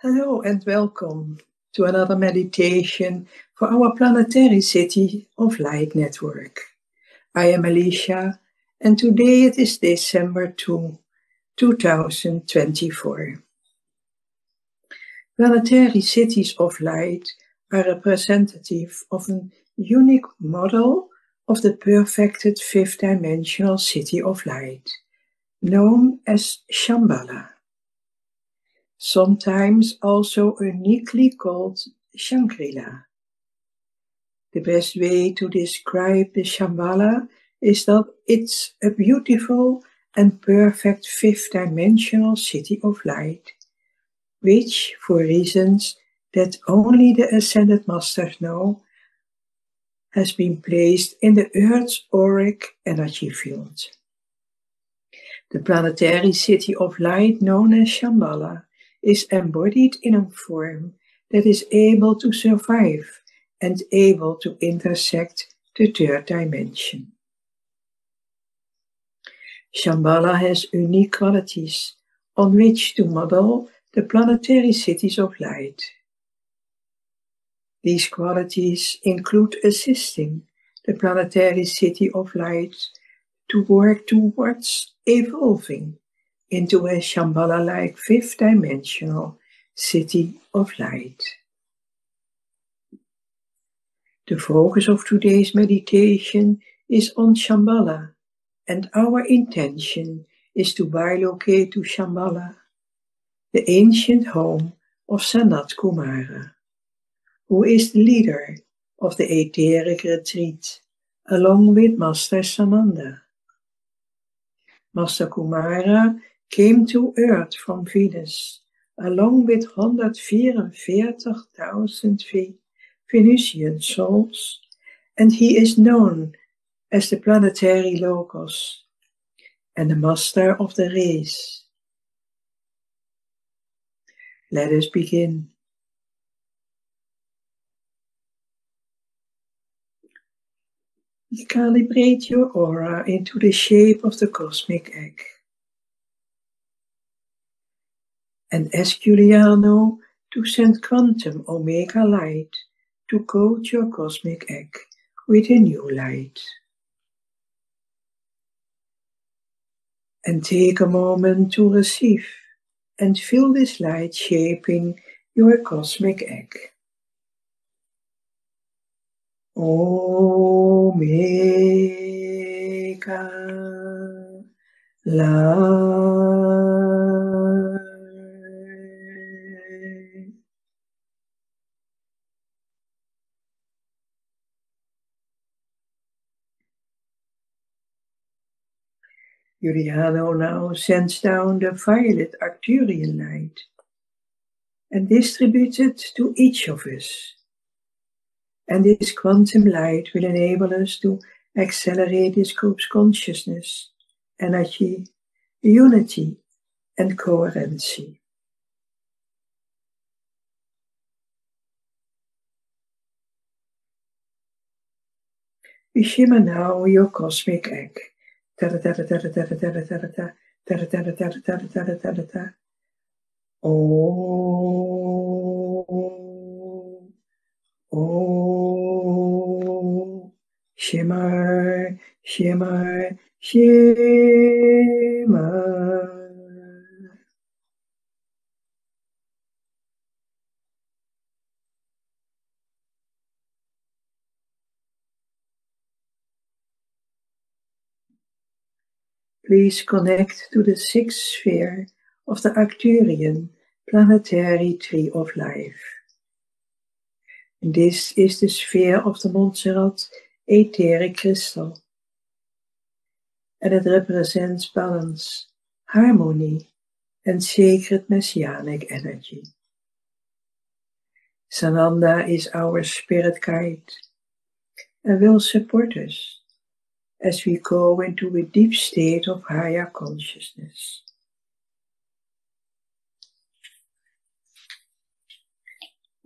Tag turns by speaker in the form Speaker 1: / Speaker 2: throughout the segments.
Speaker 1: Hello and welcome to another meditation for our Planetary City of Light Network. I am Alicia and today it is December 2, 2024. Planetary cities of light are representative of a unique model of the perfected fifth dimensional city of light, known as Shambhala sometimes also uniquely called Shangri-La. The best way to describe the Shambhala is that it's a beautiful and perfect fifth dimensional city of light, which, for reasons that only the Ascended Masters know, has been placed in the Earth's auric energy field. The planetary city of light known as Shambhala is embodied in a form that is able to survive and able to intersect the third dimension. Shambhala has unique qualities on which to model the planetary cities of light. These qualities include assisting the planetary city of light to work towards evolving into a Shambhala-like fifth dimensional city of light. The focus of today's meditation is on Shambhala and our intention is to bilocate to Shambhala, the ancient home of Sanat Kumara, who is the leader of the etheric retreat along with Master Sananda. Master Kumara came to Earth from Venus, along with 144,000 Venusian souls, and he is known as the planetary logos and the master of the race. Let us begin. Calibrate your aura into the shape of the cosmic egg. And ask Juliano to send quantum omega light to coat your cosmic egg with a new light. And take a moment to receive and feel this light shaping your cosmic egg. Omega light. Juliano now sends down the violet Arcturian light and distributes it to each of us. And this quantum light will enable us to accelerate this group's consciousness, energy, unity, and coherency. Shimmer now your cosmic egg Oh, oh, shimmer, shimmer, shimmer. Please connect to the sixth sphere of the Arcturian planetary tree of life. This is the sphere of the Montserrat etheric crystal. And it represents balance, harmony, and sacred messianic energy. Sananda is our spirit guide and will support us as we go into a deep state of higher consciousness.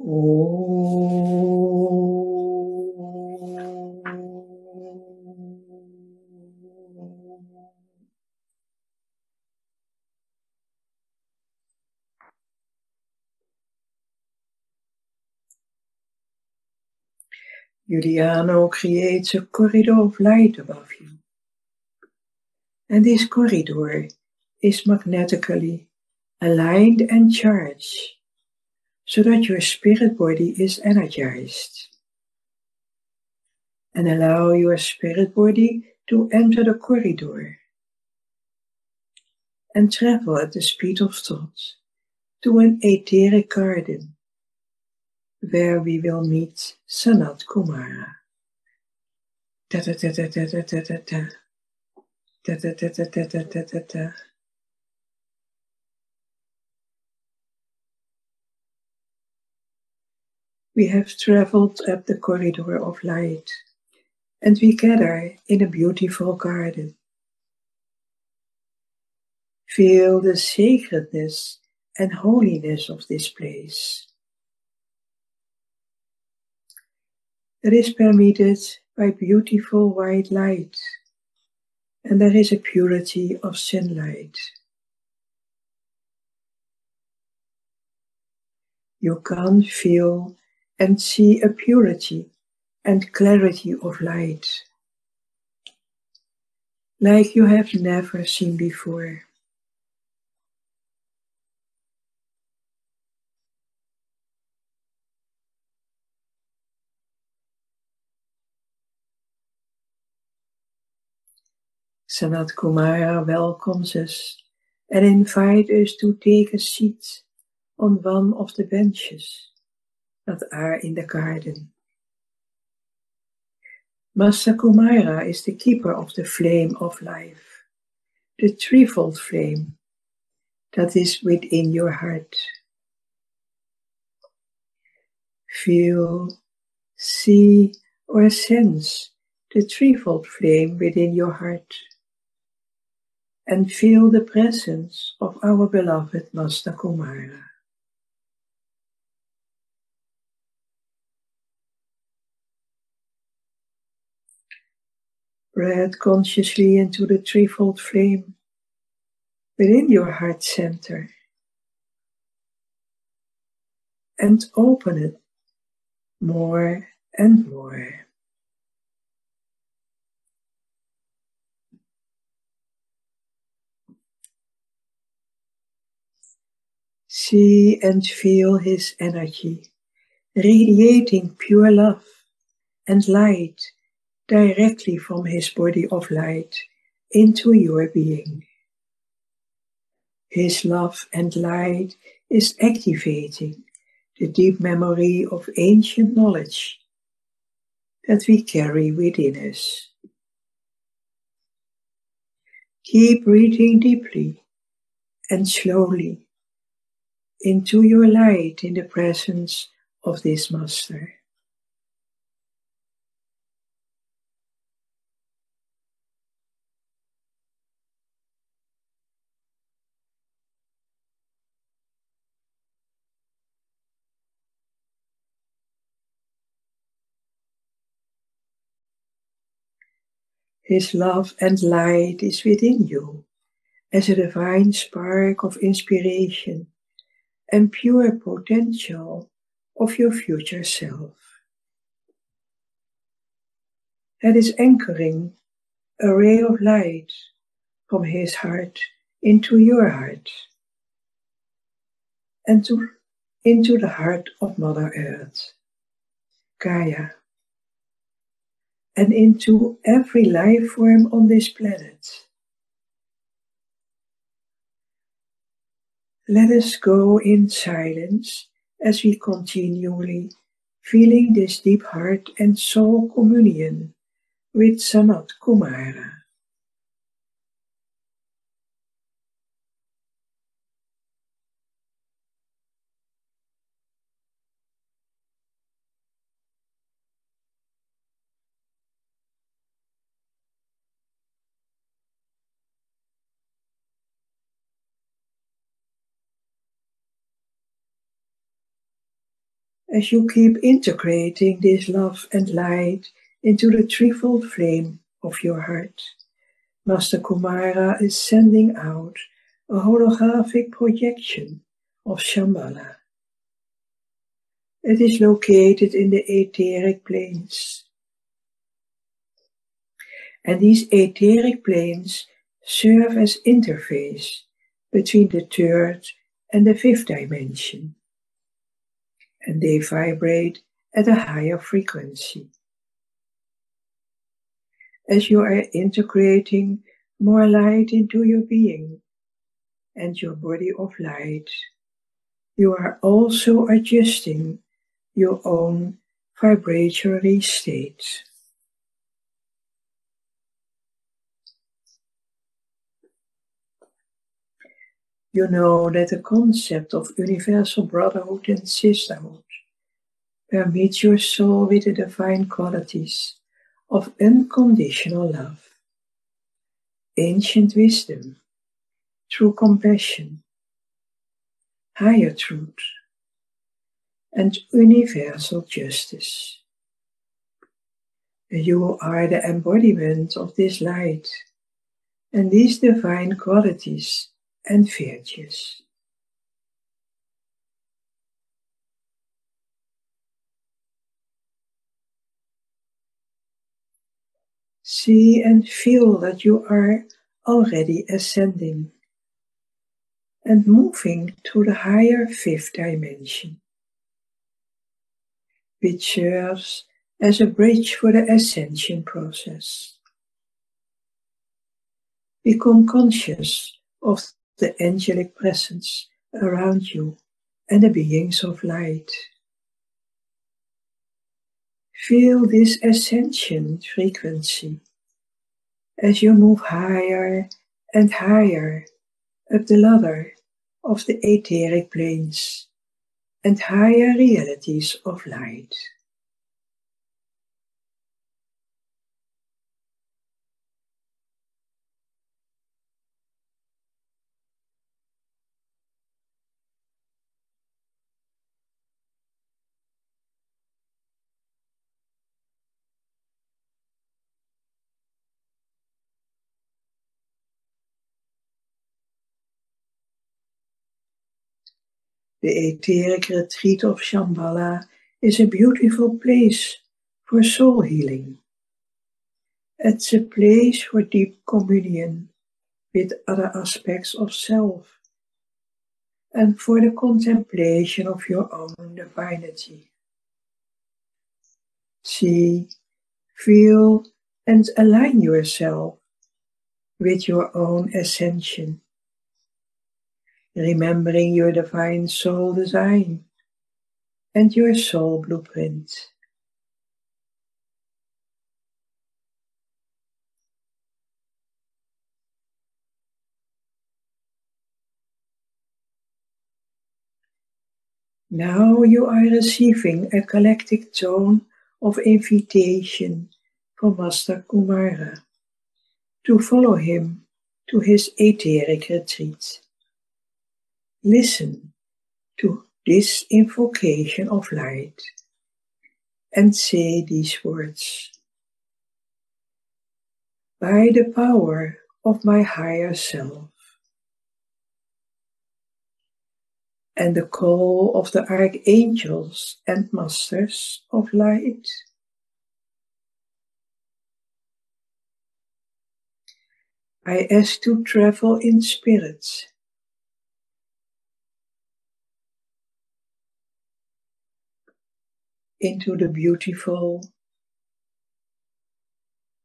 Speaker 1: Oh. Juliano creates a corridor of light above you. And this corridor is magnetically aligned and charged so that your spirit body is energized. And allow your spirit body to enter the corridor and travel at the speed of thought to an etheric garden where we will meet Sanat Kumara. We have traveled up the corridor of light and we gather in a beautiful garden. Feel the sacredness and holiness of this place. It is permeated by beautiful white light and there is a purity of sunlight. You can feel and see a purity and clarity of light, like you have never seen before. Sanat Kumara welcomes us and invite us to take a seat on one of the benches that are in the garden. Master Kumara is the keeper of the flame of life, the threefold flame that is within your heart. Feel, see, or sense the threefold flame within your heart and feel the presence of our beloved Master Kumara. Breathe consciously into the threefold flame within your heart center and open it more and more. See and feel his energy, radiating pure love and light directly from his body of light into your being. His love and light is activating the deep memory of ancient knowledge that we carry within us. Keep breathing deeply and slowly into your light in the presence of this Master. His love and light is within you as a divine spark of inspiration and pure potential of your future self. That is anchoring a ray of light from his heart into your heart and to, into the heart of Mother Earth, Gaia, and into every life form on this planet. Let us go in silence as we continually feeling this deep heart and soul communion with Sanat Kumara. As you keep integrating this love and light into the threefold flame of your heart. Master Kumara is sending out a holographic projection of Shambhala. It is located in the etheric planes And these etheric planes serve as interface between the third and the fifth dimension. And they vibrate at a higher frequency. As you are integrating more light into your being and your body of light, you are also adjusting your own vibratory state. You know that the concept of universal brotherhood and sisterhood permeates your soul with the divine qualities of unconditional love, ancient wisdom, true compassion, higher truth, and universal justice. You are the embodiment of this light and these divine qualities and virtues. See and feel that you are already ascending and moving to the higher fifth dimension, which serves as a bridge for the ascension process. Become conscious of the angelic presence around you and the beings of light. Feel this ascension frequency as you move higher and higher up the ladder of the etheric planes and higher realities of light. The etheric retreat of Shambhala is a beautiful place for soul healing. It's a place for deep communion with other aspects of self and for the contemplation of your own divinity. See, feel, and align yourself with your own ascension remembering your divine soul design and your soul blueprint. Now you are receiving a galactic tone of invitation from Master Kumara to follow him to his etheric retreat. Listen to this invocation of light and say these words. By the power of my higher self and the call of the archangels and masters of light. I ask to travel in spirit into the beautiful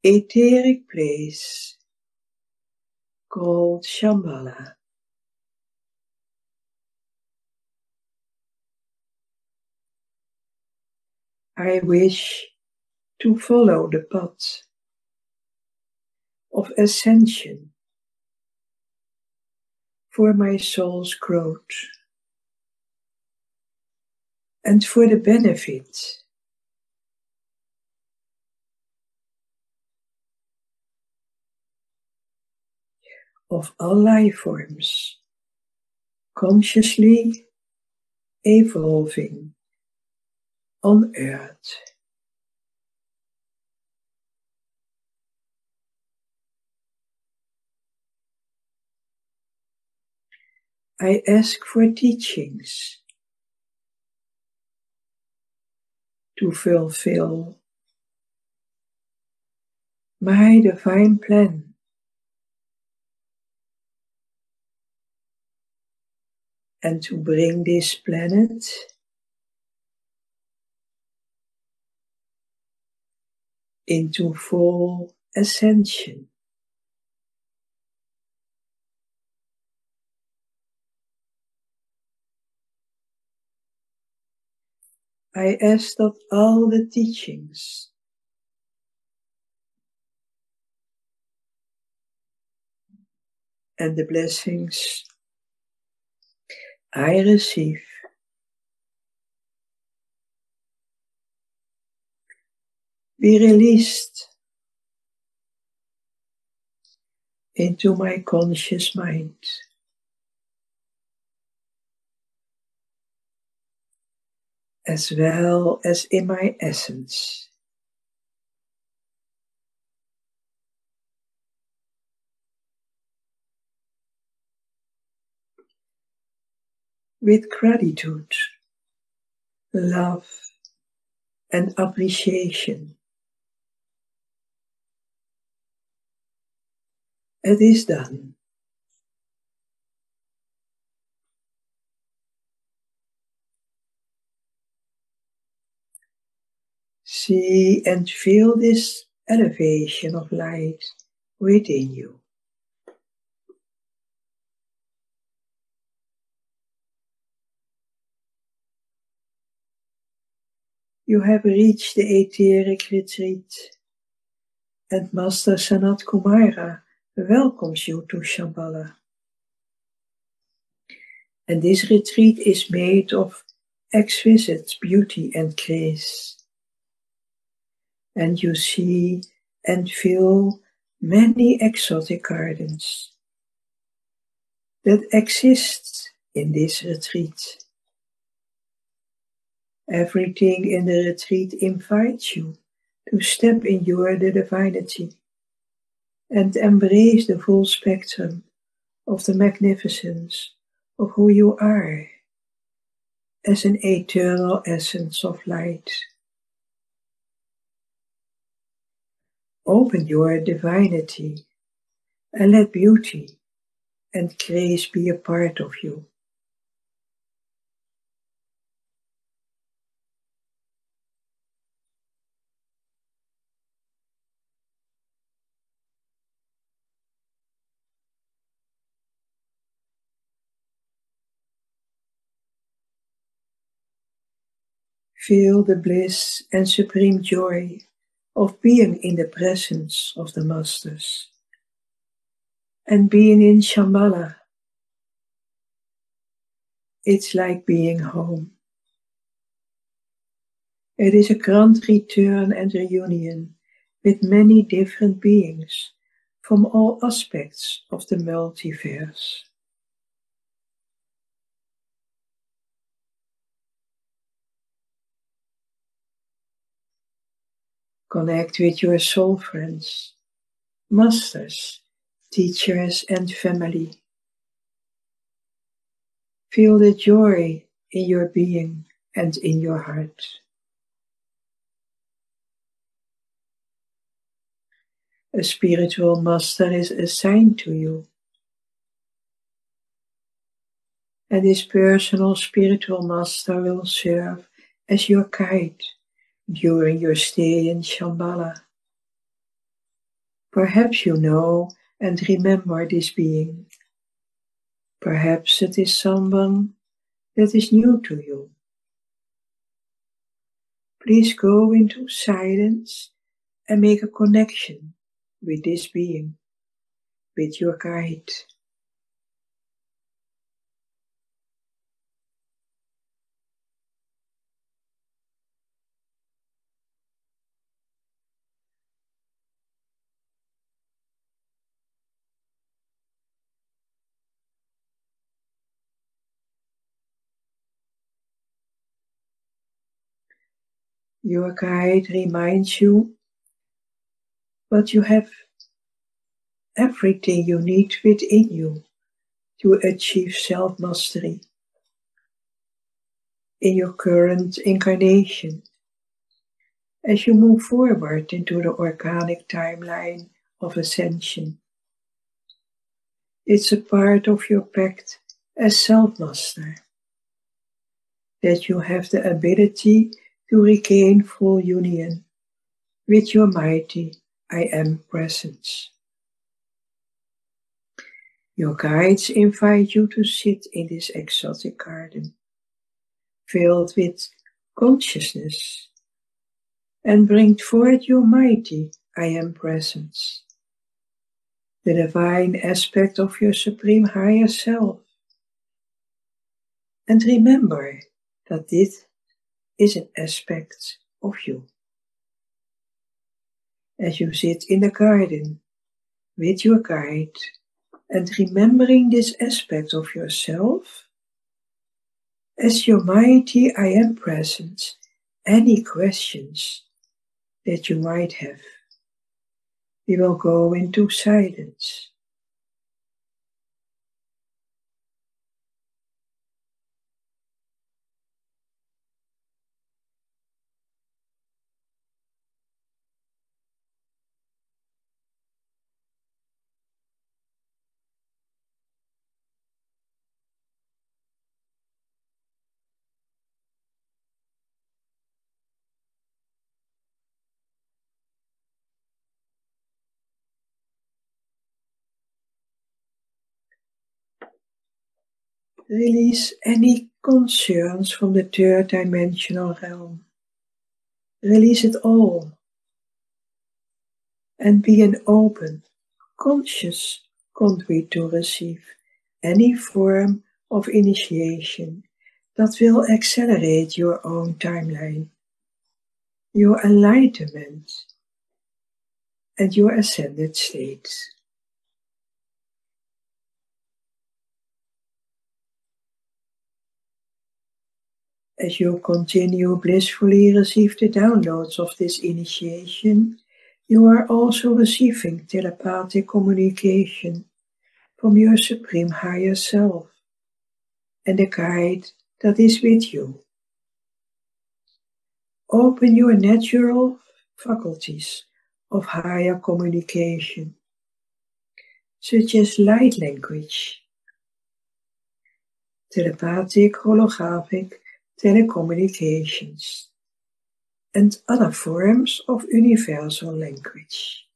Speaker 1: etheric place called Shambhala. I wish to follow the path of ascension for my soul's growth and for the benefit of all life forms consciously evolving on earth. I ask for teachings to fulfill my divine plan. And to bring this planet into full ascension. I ask that all the teachings and the blessings I receive be released into my conscious mind. As well as in my essence. With gratitude, love, and appreciation. It is done. See and feel this elevation of light within you. You have reached the etheric retreat and Master Sanat Kumara welcomes you to Shambhala. And this retreat is made of exquisite beauty and grace and you see and feel many exotic gardens that exist in this retreat. Everything in the retreat invites you to step in your divinity and embrace the full spectrum of the magnificence of who you are as an eternal essence of light. Open your divinity and let beauty and grace be a part of you. Feel the bliss and supreme joy of being in the presence of the Masters and being in Shambhala. It's like being home. It is a grand return and reunion with many different beings from all aspects of the multiverse. Connect with your soul friends, masters, teachers, and family. Feel the joy in your being and in your heart. A spiritual master is assigned to you. And this personal spiritual master will serve as your guide during your stay in Shambhala. Perhaps you know and remember this being. Perhaps it is someone that is new to you. Please go into silence and make a connection with this being, with your guide. Your guide reminds you but you have everything you need within you to achieve self mastery in your current incarnation as you move forward into the organic timeline of ascension. It's a part of your pact as self-master that you have the ability to regain full union with your mighty I Am presence. Your guides invite you to sit in this exotic garden, filled with consciousness, and bring forth your mighty I Am presence, the divine aspect of your supreme higher self. And remember that this is an aspect of you. As you sit in the garden with your guide and remembering this aspect of yourself, as your mighty I am present, any questions that you might have, we will go into silence. Release any concerns from the third dimensional realm. Release it all. And be an open, conscious conduit to receive any form of initiation that will accelerate your own timeline, your enlightenment, and your ascended states. As you continue blissfully receive the downloads of this initiation, you are also receiving telepathic communication from your supreme higher self and the guide that is with you. Open your natural faculties of higher communication, such as light language, telepathic holographic telecommunications, and other forms of universal language.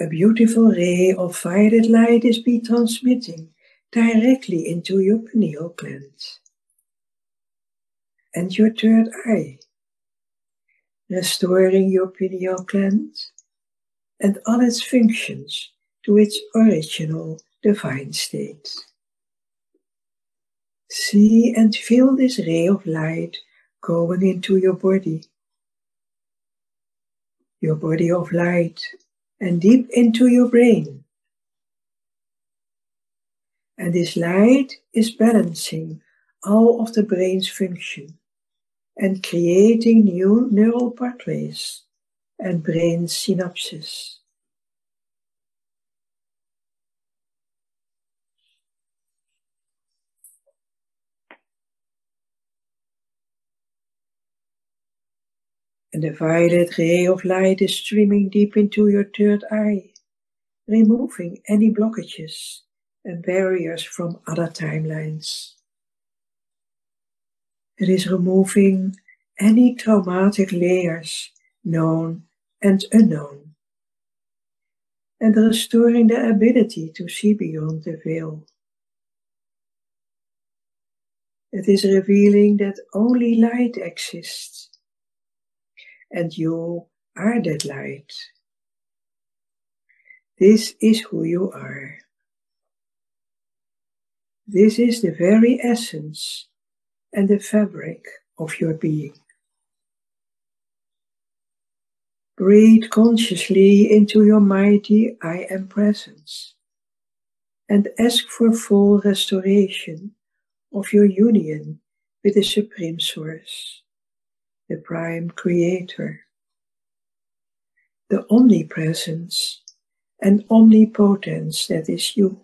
Speaker 1: A beautiful ray of violet light is be transmitting directly into your pineal gland and your third eye, restoring your pineal gland and all its functions to its original divine state. See and feel this ray of light going into your body, your body of light, and deep into your brain and this light is balancing all of the brain's function and creating new neural pathways and brain synapses. And the violet ray of light is streaming deep into your third eye, removing any blockages barriers from other timelines. It is removing any traumatic layers, known and unknown, and restoring the ability to see beyond the veil. It is revealing that only light exists, and you are that light. This is who you are. This is the very essence and the fabric of your being. Breathe consciously into your mighty I Am presence and ask for full restoration of your union with the Supreme Source, the Prime Creator, the omnipresence and omnipotence that is you.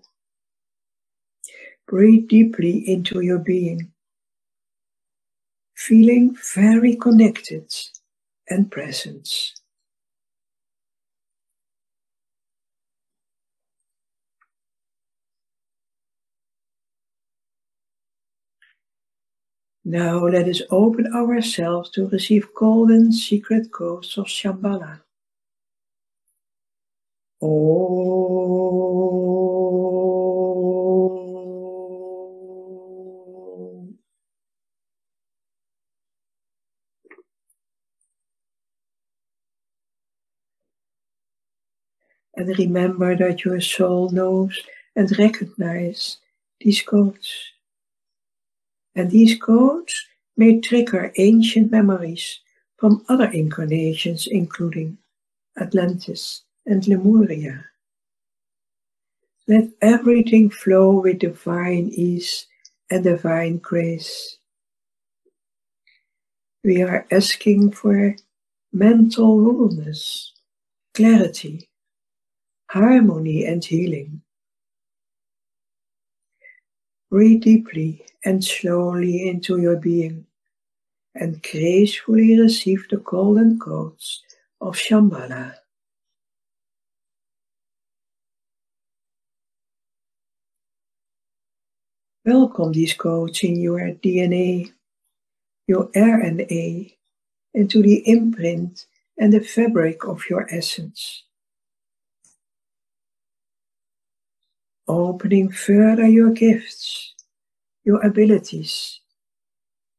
Speaker 1: Breathe deeply into your being, feeling very connected and present. Now let us open ourselves to receive golden secret codes of Shambhala. Om. Remember that your soul knows and recognizes these codes. And these codes may trigger ancient memories from other incarnations, including Atlantis and Lemuria. Let everything flow with divine ease and divine grace. We are asking for mental wholeness, clarity, harmony, and healing. Breathe deeply and slowly into your being and gracefully receive the golden codes of Shambhala. Welcome these codes in your DNA, your RNA, into the imprint and the fabric of your essence. Opening further your gifts, your abilities,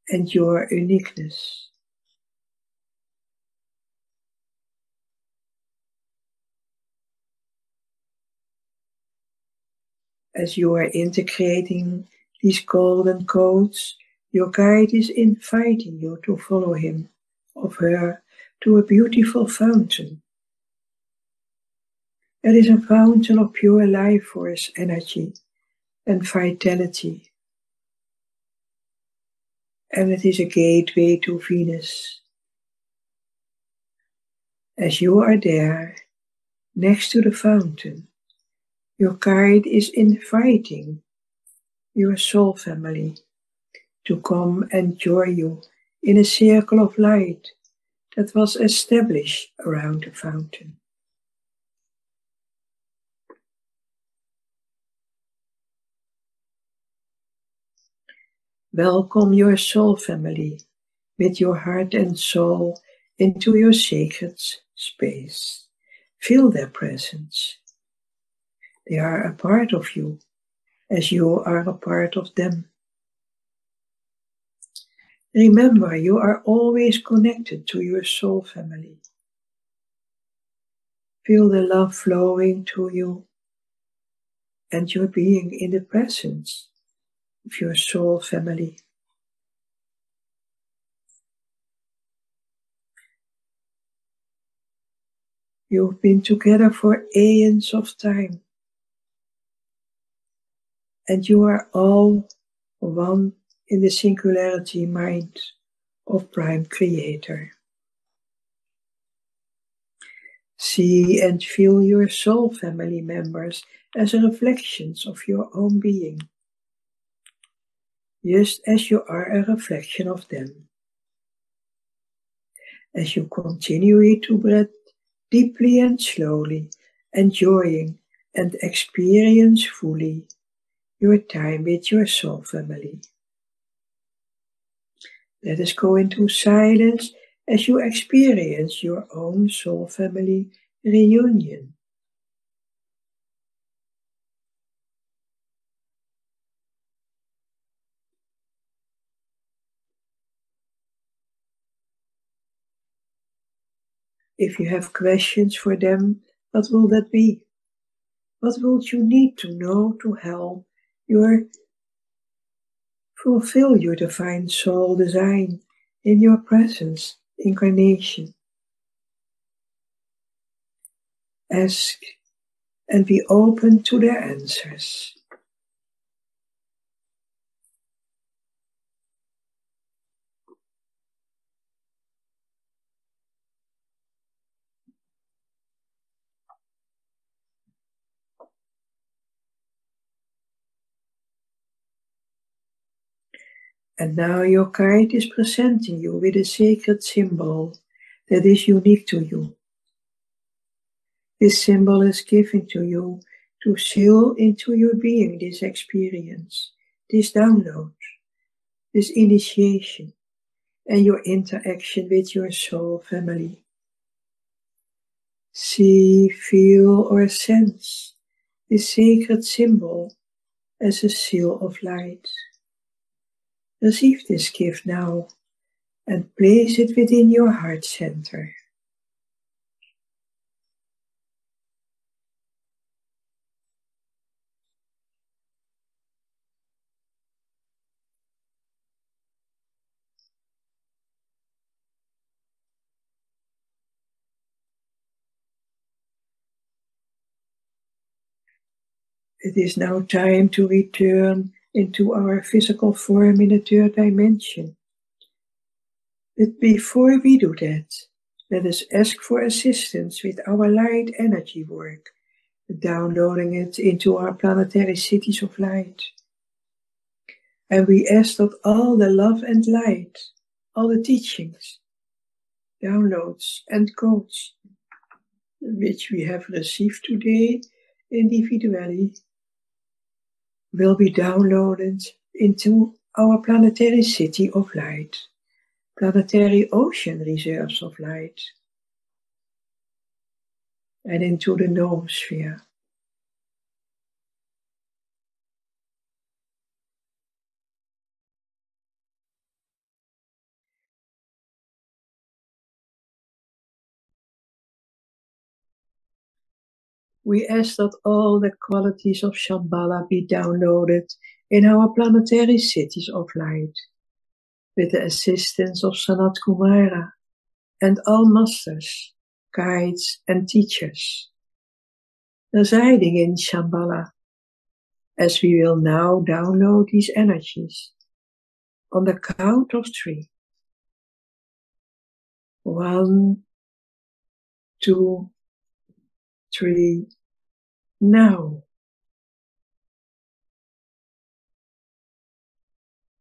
Speaker 1: and your uniqueness. As you are integrating these golden codes, your guide is inviting you to follow him or her to a beautiful fountain. It is a fountain of pure life force energy and vitality. And it is a gateway to Venus. As you are there, next to the fountain, your guide is inviting your soul family to come and join you in a circle of light that was established around the fountain. Welcome your soul family with your heart and soul into your sacred space. Feel their presence. They are a part of you as you are a part of them. Remember, you are always connected to your soul family. Feel the love flowing to you and your being in the presence of your soul family. You've been together for aeons of time and you are all one in the singularity mind of Prime Creator. See and feel your soul family members as reflections of your own being, just as you are a reflection of them. As you continue to breathe deeply and slowly, enjoying and experience fully your time with your soul family. Let us go into silence as you experience your own soul family reunion. If you have questions for them, what will that be? What will you need to know to help your fulfill your divine soul design in your presence incarnation. Ask and be open to their answers. And now your guide is presenting you with a sacred symbol that is unique to you. This symbol is given to you to seal into your being this experience, this download, this initiation, and your interaction with your soul family. See, feel, or sense this sacred symbol as a seal of light. Receive this gift now and place it within your heart center. It is now time to return into our physical form in a third dimension. But before we do that, let us ask for assistance with our light energy work, downloading it into our planetary cities of light. And we ask that all the love and light, all the teachings, downloads, and codes which we have received today individually will be downloaded into our planetary city of light, planetary ocean reserves of light, and into the noosphere. We ask that all the qualities of Shambhala be downloaded in our planetary cities of light, with the assistance of Sanat Kumara and all masters, guides, and teachers, residing in Shambhala, as we will now download these energies on the count of three. One, two, three, now.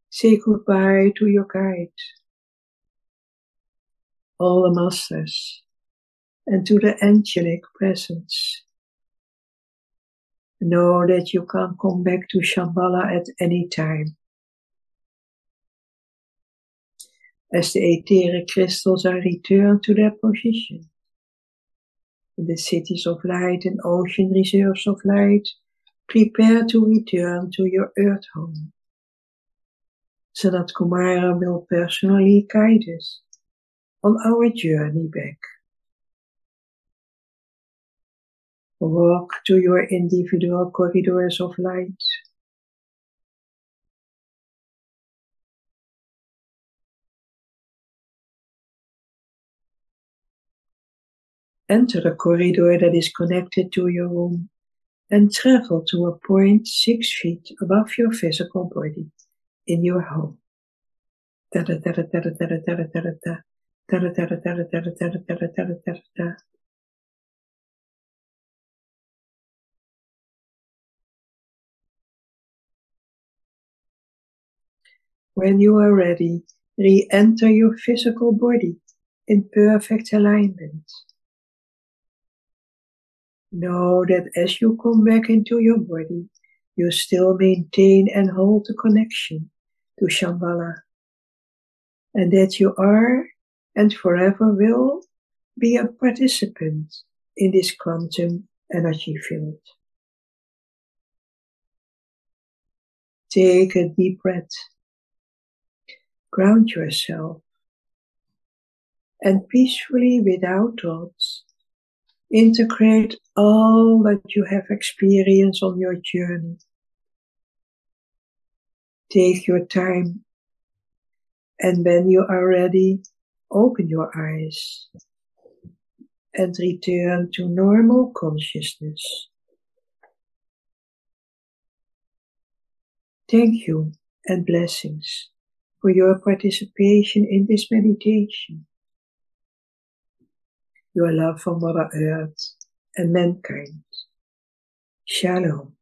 Speaker 1: Say goodbye to your guide, all the masters, and to the angelic presence. Know that you can come back to Shambhala at any time. As the etheric crystals are returned to their position, the cities of light and ocean reserves of light, prepare to return to your earth home. Sanat Kumara will personally guide us on our journey back. Walk to your individual corridors of light. Enter a corridor that is connected to your room and travel to a point six feet above your physical body in your home. When you are ready, re-enter your physical body in perfect alignment. Know that as you come back into your body, you still maintain and hold the connection to Shambhala. And that you are and forever will be a participant in this quantum energy field. Take a deep breath. Ground yourself. And peacefully, without thoughts, Integrate all that you have experienced on your journey. Take your time, and when you are ready, open your eyes and return to normal consciousness. Thank you and blessings for your participation in this meditation your love for Mother Earth and mankind. Shalom.